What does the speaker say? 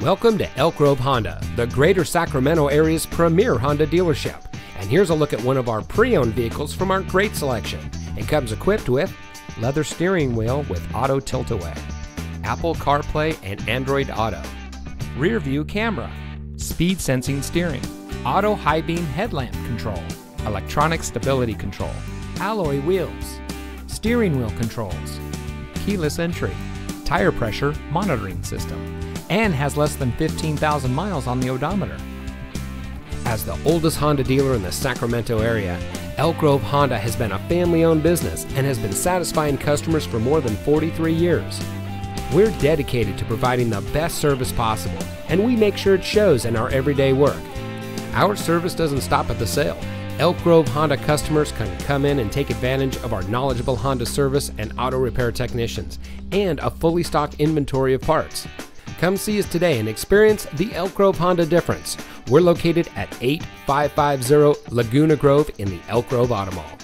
Welcome to Elk Grove Honda, the greater Sacramento area's premier Honda dealership. And here's a look at one of our pre owned vehicles from our great selection. It comes equipped with leather steering wheel with auto tilt away, Apple CarPlay and Android Auto, rear view camera, speed sensing steering, auto high beam headlamp control, electronic stability control, alloy wheels, steering wheel controls, keyless entry, tire pressure monitoring system, and has less than 15,000 miles on the odometer. As the oldest Honda dealer in the Sacramento area, Elk Grove Honda has been a family owned business and has been satisfying customers for more than 43 years. We're dedicated to providing the best service possible, and we make sure it shows in our everyday work. Our service doesn't stop at the sale. Elk Grove Honda customers can come in and take advantage of our knowledgeable Honda service and auto repair technicians, and a fully stocked inventory of parts. Come see us today and experience the Elk Grove Honda difference. We're located at 8550 Laguna Grove in the Elk Grove Auto Mall.